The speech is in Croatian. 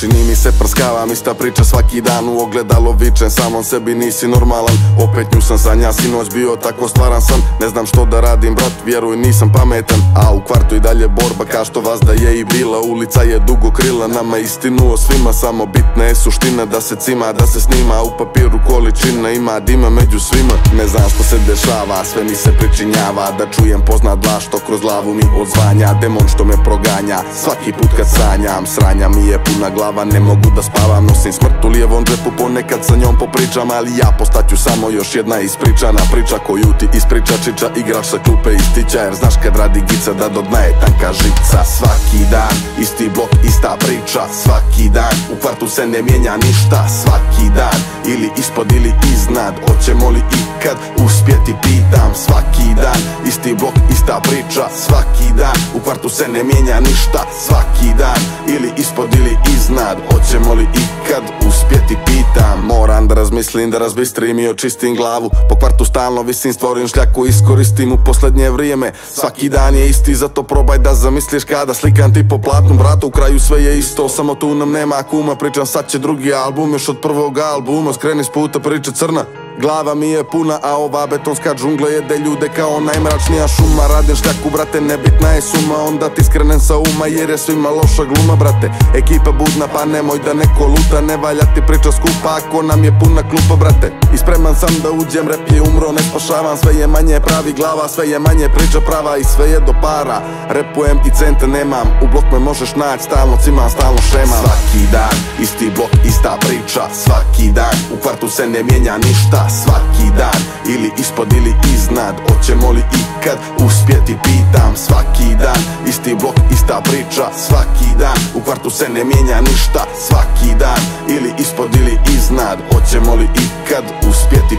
Čini mi se prskavam ista priča svaki dan U ogledalo vičem samom sebi nisi normalan. Opet nju sam sanja sinoć bio tako stvaran sam. Ne znam što da radim brat vjeruj nisam pametan. A u kvartu i dalje borba ka što vas da je i bila. Ulica je dugo krila nama istinu o svima Samo bitna je suština da se cima da se snima. U papiru količina ima dima među svima. Ne znam što se dešava sve mi se pričinjava Da čujem poznat glas što kroz glavu mi odzvanja Demon što me proganja svaki put kad sanjam Sranja mi je puna glava ne mogu da spavam Nosim smrt u lijevom džepu ponekad sa njom popričam Ali ja postaću samo još jedna ispričana priča Koju ti ispriča čiča igrač sa klupe istića Jer znaš kad radi gica da do dna je tanka žica. Svaki dan isti blok ista priča. Svaki dan u kvartu se ne mijenja ništa. Svaki dan ili ispod ili iznad. Hoćemo li ikad uspjeti pitam. Svaki dan isti blok ista priča. Svaki dan u kvartu se ne mijenja ništa. Svaki dan ili ispod ili iznad. Hoćemo li ikad Moram da razbistrim i očistim glavu. Po kvartu stalno visim stvorim šljaku iskoristim u posljednje vrijeme. Svaki dan je isti zato probaj da zamisliš kada slikam ti po platnu bratu. U kraju sve je isto samo tu nam nema kuma. Pričam sad će drugi album još od prvog albuma. Skreni s puta priča crna Glava mi je puna, a ova betonska džungla jede ljude kao najmračnija šuma. Radim šljaku, brate, nebitna je suma. Onda ti skrenem sa uma jer je svima loša gluma, brate. Ekipa budna, pa nemoj da neko luta. Ne valja ti priča skupa ako nam je puna klupa, brate. I spreman sam da uđem, rep je umro, ne spašavam. Sve je manje pravi glava, sve je manje priča prava I sve je do para, repujem i cente nemam U blok me možeš naći, stalno cimam, stalno šemam. Svaki dan, isti blok, ista priča Svaki dan, u kvartu se ne mijenja ništa svaki dan Ili ispod ili iznad. Hoćemo li ikad uspjeti pitam Svaki dan? Isti blok ista priča Svaki dan. U kvartu se ne mijenja ništa Svaki dan ili ispod ili iznad. Hoćemo li ikad uspjeti